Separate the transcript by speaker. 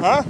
Speaker 1: Huh?